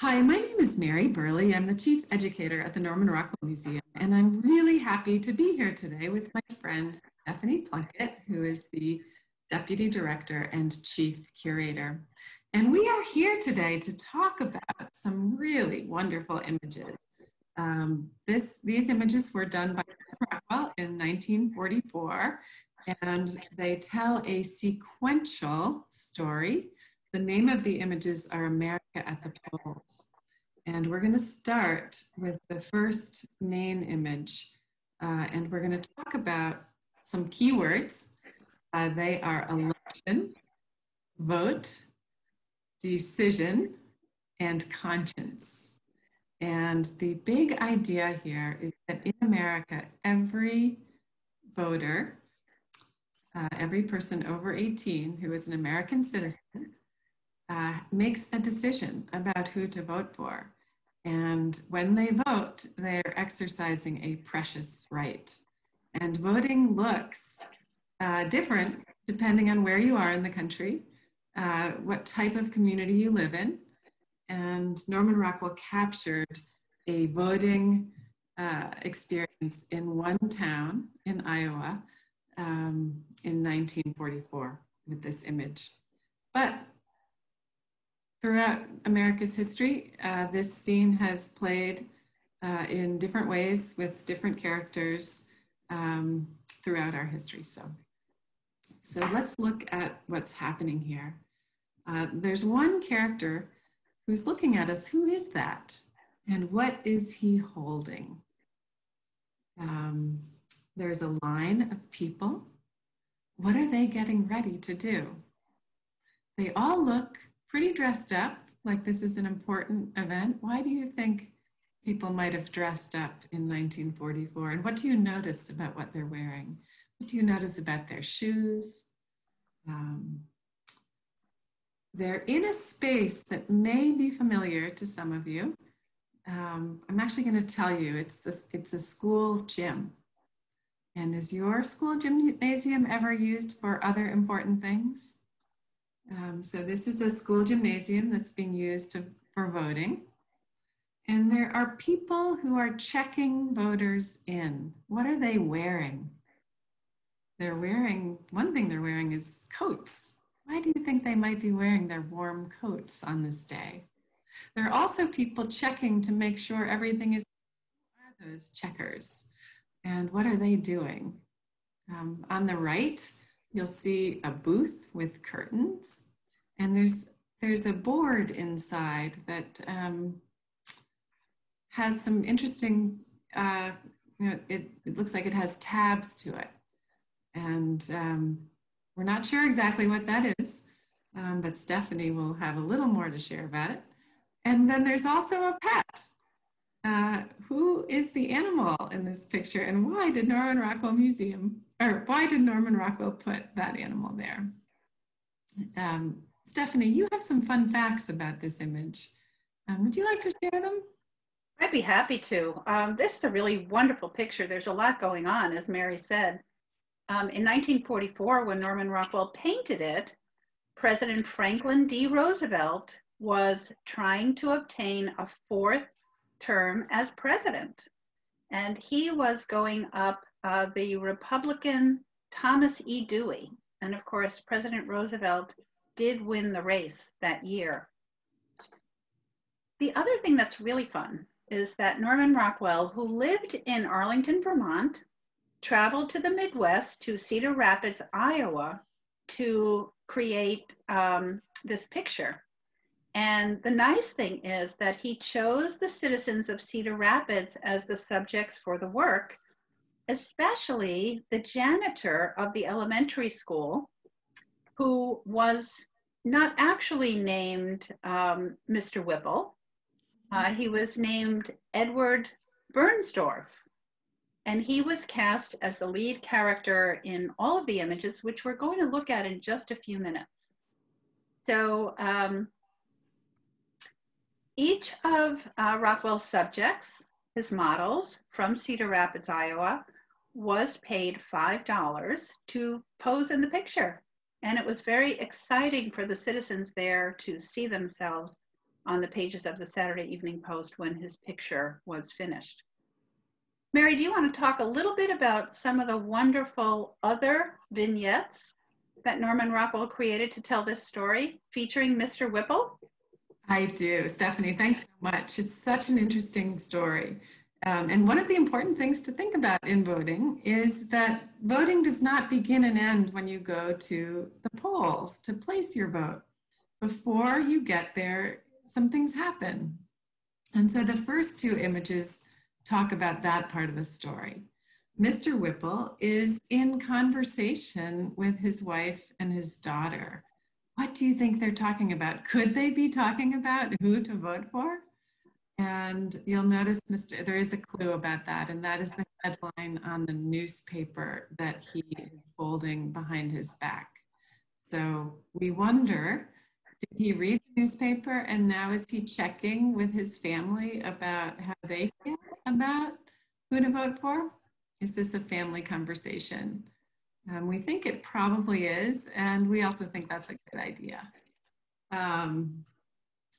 Hi, my name is Mary Burley. I'm the Chief Educator at the Norman Rockwell Museum, and I'm really happy to be here today with my friend Stephanie Plunkett, who is the Deputy Director and Chief Curator. And we are here today to talk about some really wonderful images. Um, this, these images were done by Rockwell in 1944, and they tell a sequential story the name of the images are America at the Polls. And we're going to start with the first main image. Uh, and we're going to talk about some keywords. Uh, they are election, vote, decision, and conscience. And the big idea here is that in America, every voter, uh, every person over 18 who is an American citizen uh, makes a decision about who to vote for. And when they vote, they're exercising a precious right. And voting looks uh, different depending on where you are in the country, uh, what type of community you live in. And Norman Rockwell captured a voting uh, experience in one town in Iowa um, in 1944 with this image. But Throughout America's history, uh, this scene has played uh, in different ways with different characters um, throughout our history. So, so let's look at what's happening here. Uh, there's one character who's looking at us. Who is that? And what is he holding? Um, there's a line of people. What are they getting ready to do? They all look pretty dressed up, like this is an important event. Why do you think people might have dressed up in 1944? And what do you notice about what they're wearing? What do you notice about their shoes? Um, they're in a space that may be familiar to some of you. Um, I'm actually going to tell you it's this, it's a school gym. And is your school gymnasium ever used for other important things? Um, so this is a school gymnasium that's being used to, for voting. And there are people who are checking voters in. What are they wearing? They're wearing, one thing they're wearing is coats. Why do you think they might be wearing their warm coats on this day? There are also people checking to make sure everything is, Who are those checkers? And what are they doing? Um, on the right, you'll see a booth with curtains and there's there's a board inside that um, has some interesting uh, you know, it, it, looks like it has tabs to it. And um, we're not sure exactly what that is um, but stephanie will have a little more to share about it. And then there's also a pet. Uh, who is the animal in this picture and why did norman rockwell museum or why did Norman Rockwell put that animal there? Um, Stephanie, you have some fun facts about this image. Um, would you like to share them? I'd be happy to. Um, this is a really wonderful picture. There's a lot going on, as Mary said. Um, in 1944, when Norman Rockwell painted it, President Franklin D. Roosevelt was trying to obtain a fourth term as president. And he was going up uh, the Republican Thomas E. Dewey. And of course, President Roosevelt did win the race that year. The other thing that's really fun is that Norman Rockwell, who lived in Arlington, Vermont, traveled to the Midwest to Cedar Rapids, Iowa, to create um, this picture. And the nice thing is that he chose the citizens of Cedar Rapids as the subjects for the work especially the janitor of the elementary school, who was not actually named um, Mr. Wimple. Uh, he was named Edward Bernsdorf. And he was cast as the lead character in all of the images, which we're going to look at in just a few minutes. So um, each of uh, Rockwell's subjects, his models from Cedar Rapids, Iowa, was paid $5 to pose in the picture. And it was very exciting for the citizens there to see themselves on the pages of the Saturday Evening Post when his picture was finished. Mary, do you want to talk a little bit about some of the wonderful other vignettes that Norman Rockwell created to tell this story featuring Mr. Wimple? I do. Stephanie, thanks so much. It's such an interesting story. Um, and one of the important things to think about in voting is that voting does not begin and end when you go to the polls to place your vote. Before you get there, some things happen. And so the first two images talk about that part of the story. Mr. Wimple is in conversation with his wife and his daughter. What do you think they're talking about? Could they be talking about who to vote for? And you'll notice Mr. there is a clue about that, and that is the headline on the newspaper that he is holding behind his back. So we wonder, did he read the newspaper and now is he checking with his family about how they feel about who to vote for? Is this a family conversation? Um, we think it probably is, and we also think that's a good idea. Um,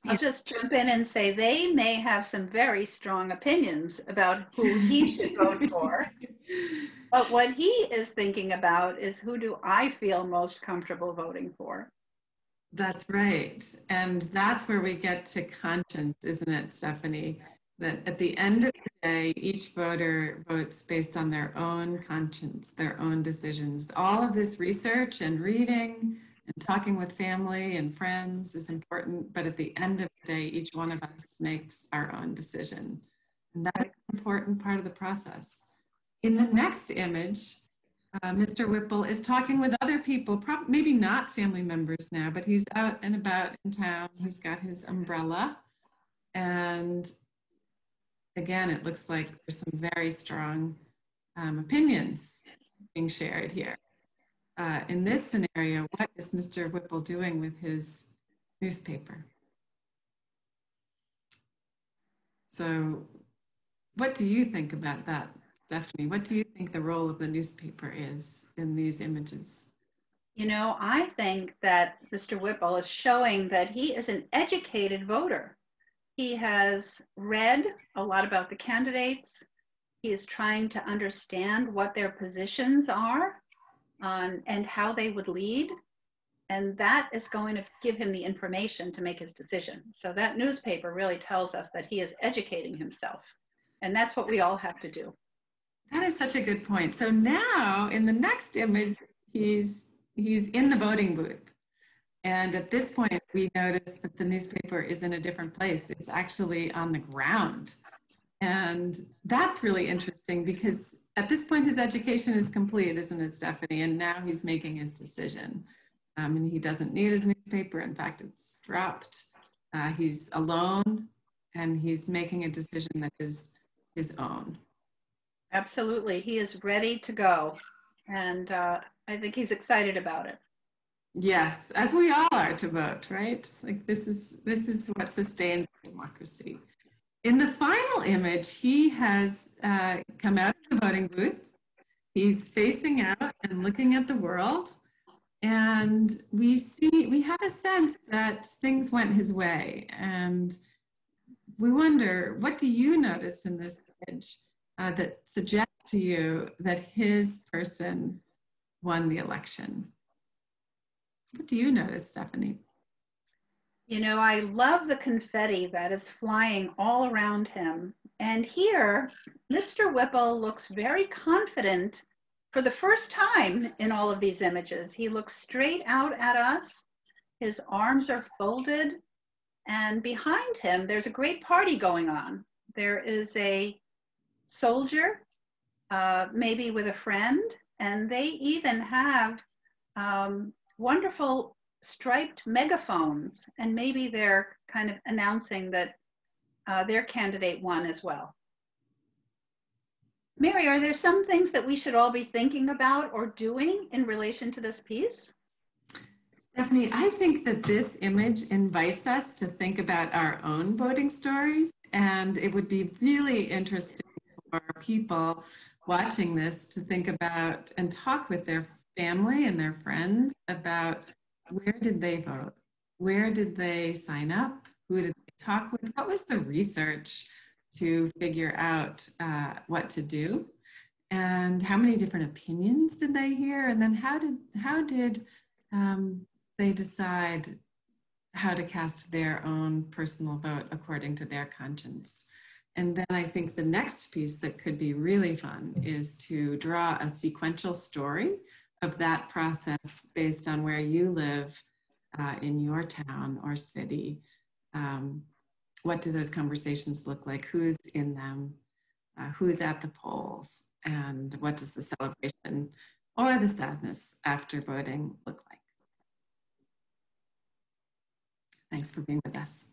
I'll just jump in and say they may have some very strong opinions about who he should vote for. But what he is thinking about is who do I feel most comfortable voting for? That's right. And that's where we get to conscience, isn't it, Stephanie? That at the end of the day, each voter votes based on their own conscience, their own decisions. All of this research and reading and talking with family and friends is important, but at the end of the day, each one of us makes our own decision. And that's an important part of the process. In the next image, uh, Mr. Wimple is talking with other people, maybe not family members now, but he's out and about in town. He's got his umbrella. And again, it looks like there's some very strong um, opinions being shared here uh, in this scenario, what is Mr. Wimple doing with his newspaper? So what do you think about that, Stephanie? What do you think the role of the newspaper is in these images? You know, I think that Mr. Wimple is showing that he is an educated voter. He has read a lot about the candidates. He is trying to understand what their positions are on and how they would lead. And that is going to give him the information to make his decision. So that newspaper really tells us that he is educating himself. And that's what we all have to do. That is such a good point. So now in the next image, he's he's in the voting booth. And at this point, we notice that the newspaper is in a different place. It's actually on the ground. And that's really interesting because at this point, his education is complete, isn't it, Stephanie? And now he's making his decision. Um, and he doesn't need his newspaper. In fact, it's dropped. Uh, he's alone and he's making a decision that is his own. Absolutely. He is ready to go. And uh, I think he's excited about it. Yes, as we all are to vote, right? Like this is this is what sustains democracy. In the final image, he has uh, come out of the voting booth. He's facing out and looking at the world. And we see, we have a sense that things went his way. And we wonder, what do you notice in this image uh, that suggests to you that his person won the election? What do you notice, Stephanie? You know, I love the confetti that is flying all around him. And here, Mr. Wimple looks very confident for the first time in all of these images. He looks straight out at us. His arms are folded. And behind him, there's a great party going on. There is a soldier, uh, maybe with a friend, and they even have um, wonderful striped megaphones, and maybe they're kind of announcing that uh, their candidate won as well. Mary, are there some things that we should all be thinking about or doing in relation to this piece? Stephanie, I think that this image invites us to think about our own voting stories, and it would be really interesting for people watching this to think about and talk with their family and their friends about where did they vote? Where did they sign up? Who did they talk with what was the research to figure out uh, what to do and how many different opinions did they hear and then how did how did um, they decide how to cast their own personal vote according to their conscience and then i think the next piece that could be really fun is to draw a sequential story of that process based on where you live uh, in your town or city um, what do those conversations look like who's in them uh, who's at the polls and what does the celebration or the sadness after voting look like? Thanks for being with us.